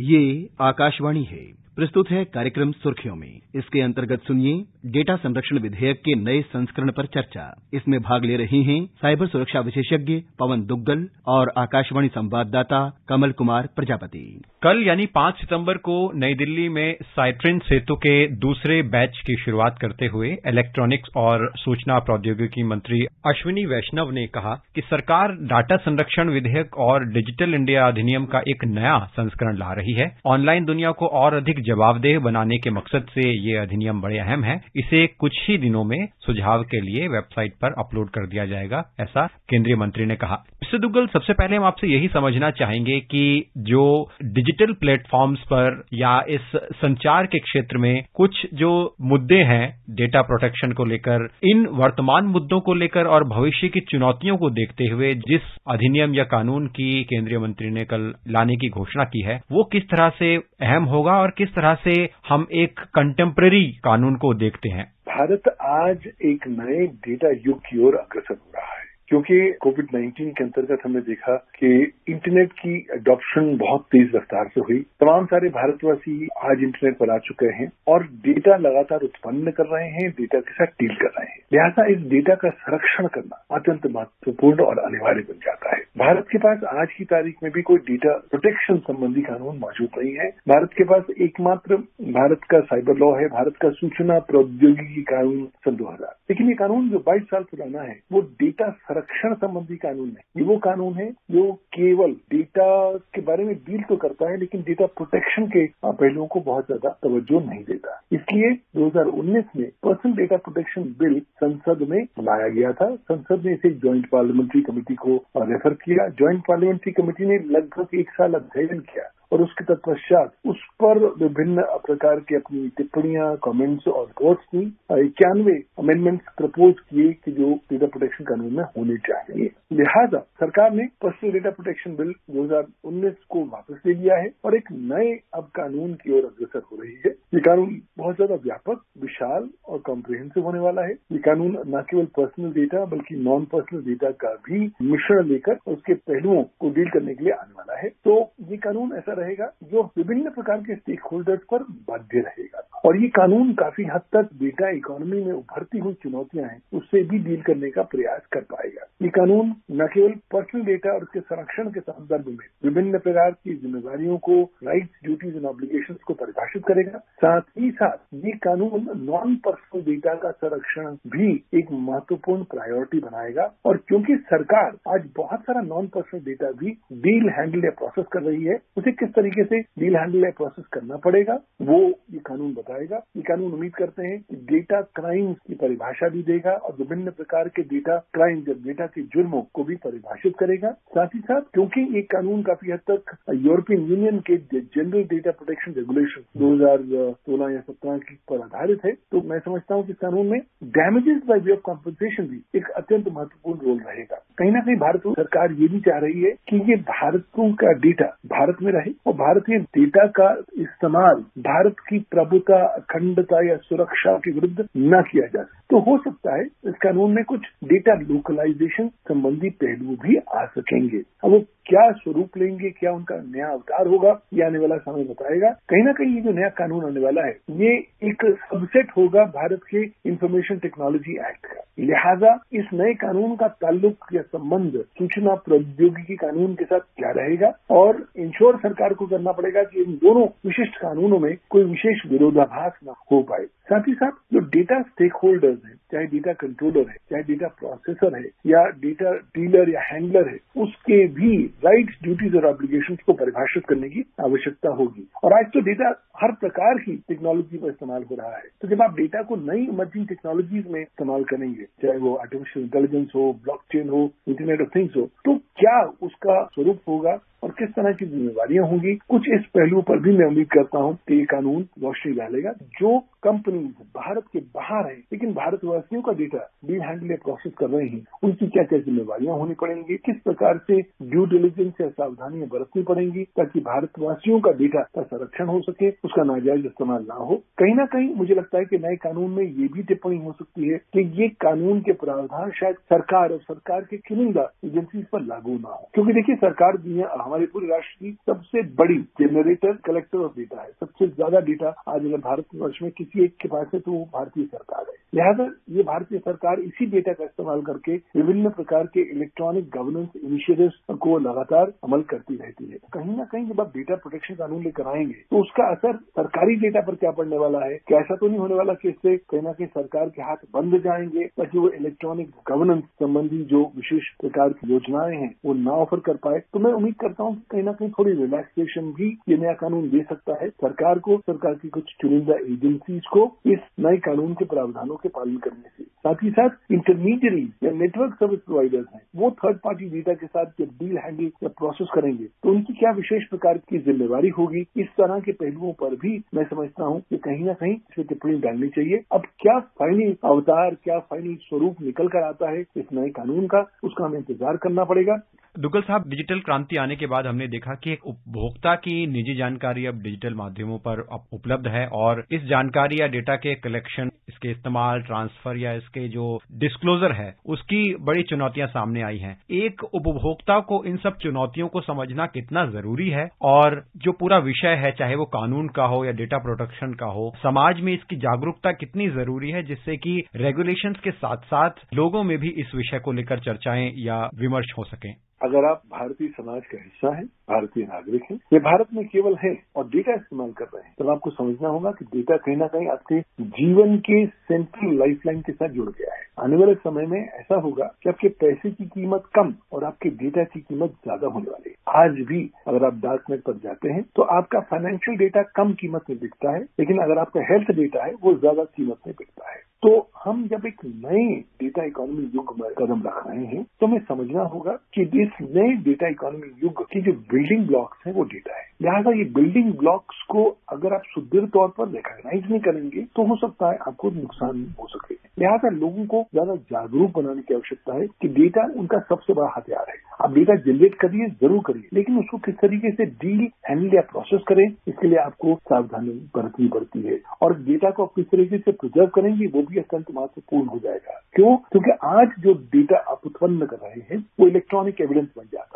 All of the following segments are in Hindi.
ये आकाशवाणी है। प्रस्तुत है कार्यक्रम सुर्खियों में। इसके अंतर्गत सुनिए, डेटा संरक्षण विधेयक के नए संस्करण पर चर्चा। इसमें भाग ले रहे हैं साइबर सुरक्षा विशेषज्ञ पवन दुग्गल और आकाशवाणी संवाददाता कमल कुमार प्रजापति। कल यानी पाँच सितंबर को नई दिल्ली में साइट्रिन सेतु के दूसरे बैच की शुरुआत करते हुए इलेक्ट्रॉनिक्स और सूचना प्रौद्योगिकी मंत्री अश्विनी वैष्णव ने कहा कि सरकार डाटा संरक्षण विधेयक और डिजिटल इंडिया अधिनियम का एक नया संस्करण ला रही है। ऑनलाइन दुनिया को और अधिक जवाबदेह बनाने के मकसद से ये अधिनियम बड़े अहम है। इसे कुछ ही दिनों में सुझाव के लिए वेबसाइट पर अपलोड कर दिया जाएगा, ऐसा केंद्रीय मंत्री ने कहा। दुग्गल, सबसे पहले हम आपसे यही समझना चाहेंगे कि जो डिजिटल प्लेटफॉर्म्स पर या इस संचार के क्षेत्र में कुछ जो मुद्दे हैं डेटा प्रोटेक्शन को लेकर, इन वर्तमान मुद्दों को लेकर और भविष्य की चुनौतियों को देखते हुए जिस अधिनियम या कानून की केंद्रीय मंत्री ने कल लाने की घोषणा की है, वो किस तरह से अहम होगा और किस तरह से हम एक कंटेम्प्रेरी कानून को देखते हैं। भारत आज एक नए डेटा युग की ओर अग्रसर हो रहा है। क्योंकि कोविड 19 के अंतर्गत हमने देखा कि इंटरनेट की अडॉप्शन बहुत तेज रफ्तार से हुई। तमाम सारे भारतवासी आज इंटरनेट पर आ चुके हैं और डेटा लगातार उत्पन्न कर रहे हैं डेटा के साथ डील कर रहे हैं। लिहाजा इस डेटा का संरक्षण करना अत्यंत महत्वपूर्ण और अनिवार्य बन जाता है। भारत के पास आज की तारीख में भी कोई डेटा प्रोटेक्शन संबंधी कानून मौजूद नहीं है। भारत के पास एकमात्र भारत का साइबर लॉ है, भारत का सूचना प्रौद्योगिकी कानून सन दो लेकिन ये कानून जो 22 साल पुराना है, वो डेटा संरक्षण संबंधी कानून है। ये वो कानून है जो केवल डेटा के बारे में डील तो करता है, लेकिन डेटा प्रोटेक्शन के पहलुओं को बहुत ज़्यादा तवज्जो नहीं देता। इसलिए 2019 में पर्सनल डेटा प्रोटेक्शन बिल संसद में लाया गया था। संसद ने इसे ज्वाइंट पार्लियामेंट्री कमेटी को रेफर किया। ज्वाइंट पार्लियामेंट्री कमेटी ने लगभग एक साल अध्ययन किया। और उसके तत्पश्चात उस पर विभिन्न प्रकार की अपनी टिप्पणियाँ कमेंट्स और रिपोर्ट्स की इक्यानवे अमेंडमेंट्स प्रपोज किए कि जो डेटा प्रोटेक्शन कानून में होने चाहिए। लिहाजा सरकार ने पर्सनल डेटा प्रोटेक्शन बिल 2019 को वापस ले लिया है और एक नए अब कानून की ओर अग्रसर हो रही है। ये कानून बहुत ज़्यादा व्यापक, विशाल और कॉम्प्रिहेंसिव होने वाला है। ये कानून न केवल पर्सनल डेटा बल्कि नॉन पर्सनल डेटा का भी मिश्रण लेकर उसके पहलुओं को डील करने के लिए आने वाला है। तो ये कानून ऐसा रहेगा जो विभिन्न प्रकार के स्टेक होल्डर्स पर बाध्य रहेगा। और ये कानून काफ़ी हद तक डेटा इकोनॉमी में उभरती हुई चुनौतियाँ हैं, उससे भी डील करने का प्रयास कर पाएगा। ये कानून न केवल पर्सनल डेटा और उसके संरक्षण के संदर्भ में विभिन्न प्रकार की जिम्मेदारियों को राइट्स ड्यूटीज़ एंड ऑब्लिगेशन को परिभाषित करेगा, साथ ही साथ ये कानून नॉन पर्सनल डेटा का संरक्षण भी एक महत्वपूर्ण प्रायोरिटी बनाएगा। और क्योंकि सरकार आज बहुत सारा नॉन पर्सनल डेटा भी डील हैंडल या प्रोसेस कर रही है, उसे किस तरीके से डील हैंडल या प्रोसेस करना पड़ेगा, वो ये कानून बताएगा ये कानून उम्मीद करते हैं कि डेटा क्राइम की परिभाषा भी देगा और विभिन्न प्रकार के डेटा क्राइम या डेटा के जुर्मों को भी परिभाषित करेगा। साथ ही साथ, क्योंकि ये कानून काफ़ी हद तक यूरोपियन यूनियन के जनरल डेटा प्रोटेक्शन रेगुलेशन दो हज़ार सोलह या सत्रह पर आधारित है। तो मैं समझता हूँ कि कानून में damages by way of compensation भी एक अत्यंत महत्वपूर्ण रोल रहेगा। कहीं ना कहीं भारत सरकार ये भी चाह रही है कि ये भारतों का डेटा भारत में रहे और भारतीय डेटा का इस्तेमाल भारत की प्रभुता अखंडता या सुरक्षा के विरुद्ध न किया जा सके। तो हो सकता है इस कानून में कुछ डेटा लोकलाइजेशन संबंधी पहलू भी आ सकेंगे। अब वो क्या स्वरूप लेंगे, क्या उनका नया अवतार होगा, ये आने वाला समय बताएगा। कहीं ना कहीं ये जो नया कानून आने वाला है, ये एक सबसेट होगा भारत के इंफॉर्मेशन टेक्नोलॉजी एक्ट का। लिहाजा इस नए कानून का ताल्लुक या संबंध सूचना प्रौद्योगिकी कानून के साथ क्या रहेगा? और इंश्योर सरकार को करना पड़ेगा कि इन दोनों विशिष्ट कानूनों में कोई विशेष विरोधाभास न हो पाए। साथ ही साथ जो डेटा स्टेक होल्डर्स है, चाहे डेटा कंट्रोलर है, चाहे डेटा प्रोसेसर है, या डेटा डीलर या हैंडलर है, उसके भी राइट्स ड्यूटीज़ और ऑब्लिगेशन को परिभाषित करने की आवश्यकता होगी। और आज तो डेटा हर प्रकार की टेक्नोलॉजी पर इस्तेमाल हो रहा है। तो जब आप डेटा को नई इमर्जिंग टेक्नोलॉजीज़ में इस्तेमाल करेंगे, चाहे वो आर्टिफिशियल इंटेलिजेंस हो ब्लॉकचेन हो इंटरनेट ऑफ़ थिंग्स हो तो क्या उसका स्वरूप होगा? और किस तरह की जिम्मेवारियाँ होंगी, कुछ इस पहलू पर भी मैं उम्मीद करता हूँ कि ये कानून रोशनी डालेगा जो कंपनी भारत के बाहर है, लेकिन भारतवासियों का डेटा डील हैंडल प्रोसेस कर रहे हैं, उनकी क्या क्या जिम्मेवारियाँ होनी पड़ेंगी, किस प्रकार से ड्यू डिलीजेंस या सावधानियाँ बरतनी पड़ेंगी, ताकि भारतवासियों का डेटा का संरक्षण हो सके, उसका नाजायज इस्तेमाल ना हो। कहीं ना कहीं मुझे लगता है कि नए कानून में ये भी टिप्पणी हो सकती है कि ये कानून के प्रावधान शायद सरकार और सरकार के चुनिंदा एजेंसी पर लागू ना हो। क्योंकि देखिए, सरकार दुनिया हमारे पूरे राष्ट्र की सबसे बड़ी जनरेटर कलेक्टर ऑफ़ डेटा है। सबसे ज़्यादा डेटा आज अगर भारतवर्ष में किसी एक के पास है तो वो भारतीय सरकार है। लिहाजा ये भारतीय सरकार इसी डेटा का इस्तेमाल करके विभिन्न प्रकार के इलेक्ट्रॉनिक गवर्नेंस इनिशिएटिव्स को लगातार अमल करती रहती है। कहीं ना कहीं जब आप डेटा प्रोटेक्शन कानून लेकर आएँगे तो उसका असर सरकारी डेटा पर क्या पड़ने वाला है? क्या ऐसा तो नहीं होने वाला कि इससे कहीं ना कहीं सरकार के हाथ बंद जाएँगे, ताकि वो इलेक्ट्रॉनिक गवर्नेंस संबंधी जो विशेष प्रकार की योजनाएँ हैं, वो ना ऑफ़र कर पाए? तो मैं उम्मीद करता हूँ कि कहीं ना कहीं थोड़ी रिलैक्सेशन भी ये नया कानून दे सकता है। सरकार को, सरकार की कुछ चुनिंदा एजेंसीज को इस नए कानून के प्रावधानों के पालन करने से। साथ ही साथ इंटरमीडियरी या नेटवर्क सर्विस प्रोवाइडर्स हैं, वो थर्ड पार्टी डेटा के साथ जब डील हैंडल या प्रोसेस करेंगे तो उनकी क्या विशेष प्रकार की जिम्मेवारी होगी? इस तरह के पहलुओं पर भी मैं समझता हूँ कि कहीं ना कहीं इसमें टिप्पणी डालनी चाहिए। अब क्या फाइनल अवतार, क्या फाइनल स्वरूप निकल कर आता है इस नए कानून का, उसका हमें इंतज़ार करना पड़ेगा। दुग्गल साहब, डिजिटल क्रांति आने के बाद हमने देखा कि एक उपभोक्ता की निजी जानकारी अब डिजिटल माध्यमों पर उपलब्ध है और इस जानकारी या डेटा के कलेक्शन, इसके इस्तेमाल, ट्रांसफ़र या इसके जो डिस्क्लोजर है, उसकी बड़ी चुनौतियाँ सामने आई हैं। एक उपभोक्ता को इन सब चुनौतियों को समझना कितना ज़रूरी है और जो पूरा विषय है, चाहे वो कानून का हो या डेटा प्रोटेक्शन का हो, समाज में इसकी जागरूकता कितनी ज़रूरी है, जिससे कि रेगुलेशंस के साथ साथ लोगों में भी इस विषय को लेकर चर्चाएँ या विमर्श हो सकें। अगर आप भारतीय समाज का हिस्सा हैं, भारतीय नागरिक हैं, ये भारत में केवल है और डेटा इस्तेमाल कर रहे हैं, तब आपको समझना होगा कि डेटा कहीं ना कहीं आपके जीवन के सेंट्रल लाइफलाइन के साथ जुड़ गया है। आने वाले समय में ऐसा होगा कि आपके पैसे की कीमत कम और आपके डेटा की कीमत ज़्यादा होने वाली है। आज भी अगर आप डार्क नेट पर जाते हैं तो आपका फाइनेंशियल डेटा कम कीमत में बिकता है, लेकिन अगर आपका हेल्थ डेटा है, वो ज़्यादा कीमत में बिकता है। तो हम जब एक नए डेटा इकोनॉमी युग में कदम रख रहे हैं तो हमें समझना होगा कि इस नए डेटा इकोनॉमी युग की जो बिल्डिंग ब्लॉक्स हैं वो डेटा है। लिहाजा ये बिल्डिंग ब्लॉक्स को अगर आप सुदृढ़ तौर पर रिकॉग्नाइज नहीं करेंगे तो हो सकता है आपको नुकसान हो सके। लिहाजा लोगों को ज़्यादा जागरूक बनाने की आवश्यकता है कि डेटा उनका सबसे बड़ा हथियार है। आप डेटा जनरेट करिए, ज़रूर करिए। लेकिन उसको किस तरीके से डील हैंडल या प्रोसेस करें, इसके लिए आपको सावधानी बरतनी पड़ती है। और डेटा को आप किस तरीके से प्रिजर्व करेंगे, वो भी अत्यंत महत्वपूर्ण हो जाएगा। क्यों? क्योंकि आज जो डेटा आप उत्पन्न कर रहे हैं, वो इलेक्ट्रॉनिक एविडेंस बन जाता है।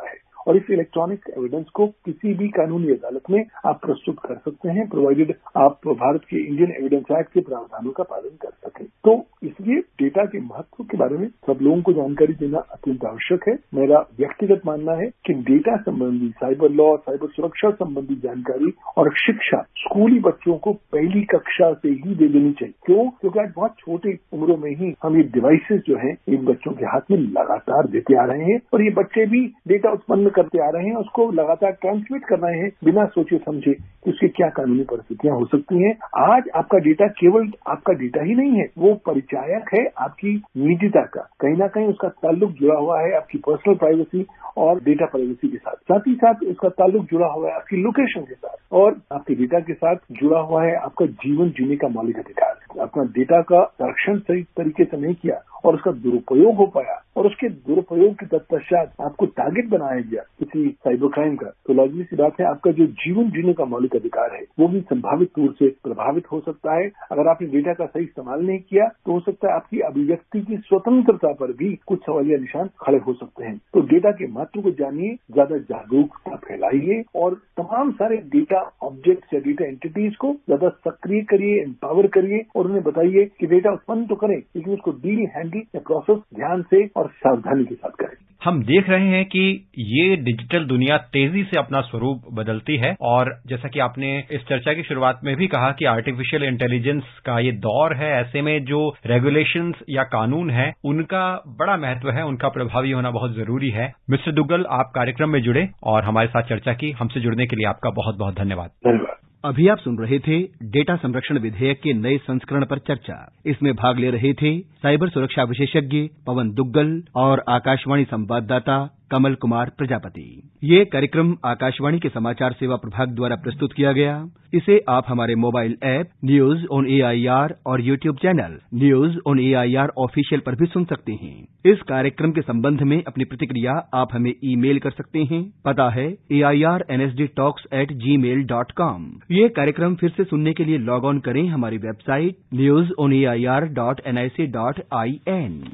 और इस इलेक्ट्रॉनिक एविडेंस को किसी भी कानूनी अदालत में आप प्रस्तुत कर सकते हैं प्रोवाइडेड आप भारत के इंडियन एविडेंस एक्ट के प्रावधानों का पालन कर सकें। तो इसलिए डेटा के महत्व के बारे में सब लोगों को जानकारी देना अत्यंत आवश्यक है। मेरा व्यक्तिगत मानना है कि डेटा संबंधी साइबर लॉ साइबर सुरक्षा संबंधी जानकारी और शिक्षा स्कूली बच्चों को पहली कक्षा से ही दे देनी चाहिए। क्यों? क्योंकि आज बहुत छोटी उम्रों में ही हम ये डिवाइसेस जो है, इन बच्चों के हाथ में लगातार देते आ रहे हैं और ये बच्चे भी डेटा उत्पन्न करते आ रहे हैं, उसको लगातार ट्रांसमिट कर रहे हैं, बिना सोचे समझे कि उसकी क्या कानूनी परिस्थितियाँ हो सकती हैं। आज आपका डेटा केवल आपका डेटा ही नहीं है, वो परिचायक है आपकी निजता का। कहीं ना कहीं उसका ताल्लुक जुड़ा हुआ है आपकी पर्सनल प्राइवेसी और डेटा प्राइवेसी के साथ। साथ ही साथ उसका ताल्लुक जुड़ा हुआ है आपकी लोकेशन के साथ और आपके डेटा के साथ जुड़ा हुआ है आपका जीवन जीने का मौलिक अधिकार। अपना डेटा का संरक्षण सही तरीके से नहीं किया और उसका दुरुपयोग हो पाया और उसके दुरुपयोग के तत्पश्चात आपको टारगेट बनाया गया किसी साइबर क्राइम का। तो लाजमी सी बात है, आपका जो जीवन जीने का मौलिक अधिकार है, वो भी संभावित तौर से प्रभावित हो सकता है। अगर आपने डेटा का सही इस्तेमाल नहीं किया तो हो सकता है आपकी अभिव्यक्ति की स्वतंत्रता पर भी कुछ सवालिया निशान खड़े हो सकते हैं। तो डेटा के महत्व को जानिए, ज़्यादा जागरूकता फैलाइए और तमाम सारे डेटा ऑब्जेक्ट्स या डेटा एंटिटीज को ज़्यादा सक्रिय करिए एम्पावर करिए और उन्हें बताइए कि डेटा उत्पन्न तो करें, लेकिन उसको डील हैंडल या प्रोसेस ध्यान से और सावधानी के साथ करें। हम देख रहे हैं कि ये डिजिटल दुनिया तेज़ी से अपना स्वरूप बदलती है और जैसा कि आपने इस चर्चा की शुरुआत में भी कहा कि आर्टिफिशियल इंटेलिजेंस का ये दौर है ऐसे में जो रेगुलेशंस या कानून है उनका बड़ा महत्व है उनका प्रभावी होना बहुत ज़रूरी है। मिस्टर दुग्गल आप कार्यक्रम में जुड़े और हमारे साथ चर्चा की। हमसे जुड़ने के लिए आपका बहुत बहुत धन्यवाद। धन्यवाद। अभी आप सुन रहे थे डेटा संरक्षण विधेयक के नए संस्करण पर चर्चा। इसमें भाग ले रहे थे साइबर सुरक्षा विशेषज्ञ पवन दुग्गल और आकाशवाणी संवाददाता कमल कुमार, प्रजापति। ये कार्यक्रम आकाशवाणी के समाचार सेवा प्रभाग द्वारा प्रस्तुत किया गया। इसे आप हमारे mobile app, news on AIR और YouTube channel, news on AIR official पर भी सुन सकते हैं। इस कार्यक्रम के संबंध में अपनी प्रतिक्रिया आप हमें ईमेल कर सकते हैं। पता है A I R N S D talks at Gmail dot com ये कार्यक्रम फिर से सुनने के लिए लॉग ऑन करें हमारी website news on A I R dot N I C dot I N